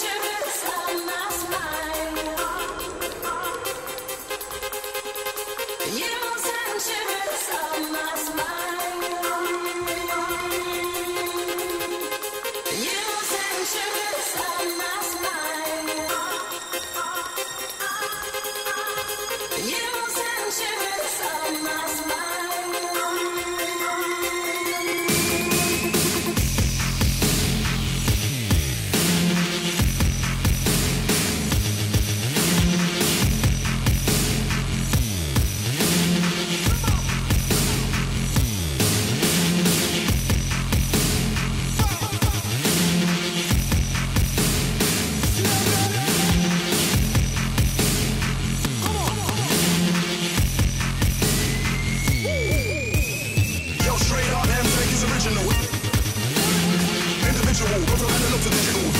should visual. Rubber and I love to visual.